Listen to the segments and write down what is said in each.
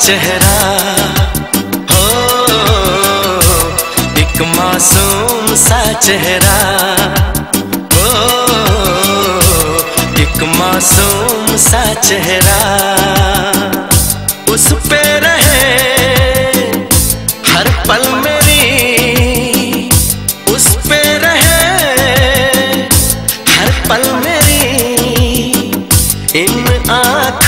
चेहरा। हो, एक मासूम सा चेहरा। हो, एक मासूम सा चेहरा। उस पे रहे हर पल मेरी। उस पे रहे हर पल मेरी। इन आँखों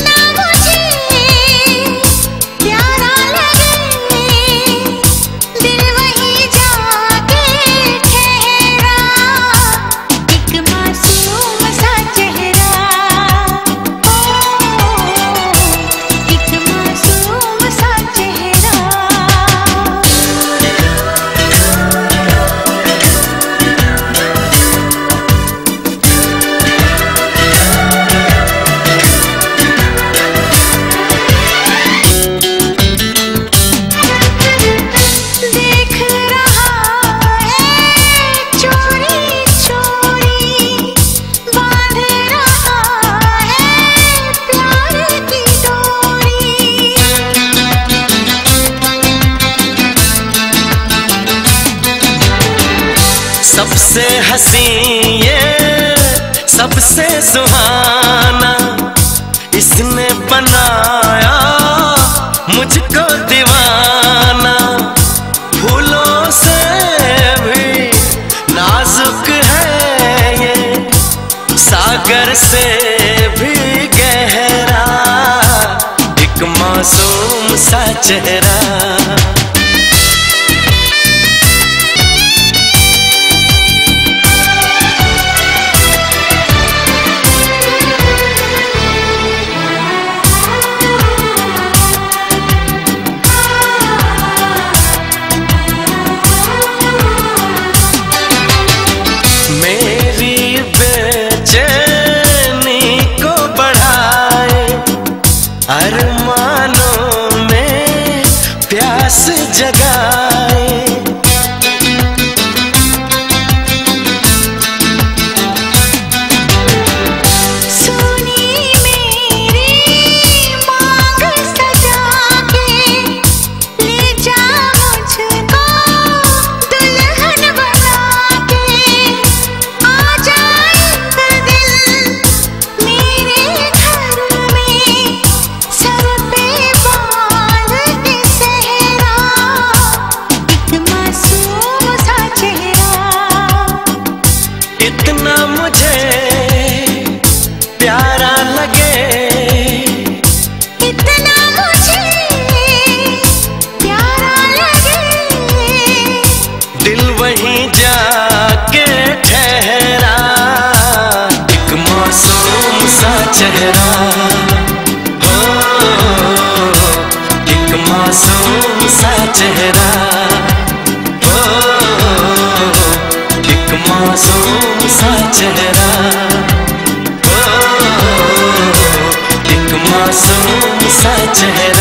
सबसे हसी ये, सबसे सुहाना इसने बनाया मुझको दीवाना। फूलों से भी नाजुक है ये, सागर से भी गहरा, एक मासूम सा चेहरा। सा चेहरा। हो एक मासूम सा चेहरा। मासूम सा चेहरा। हो एक मासूम सा चेहरा।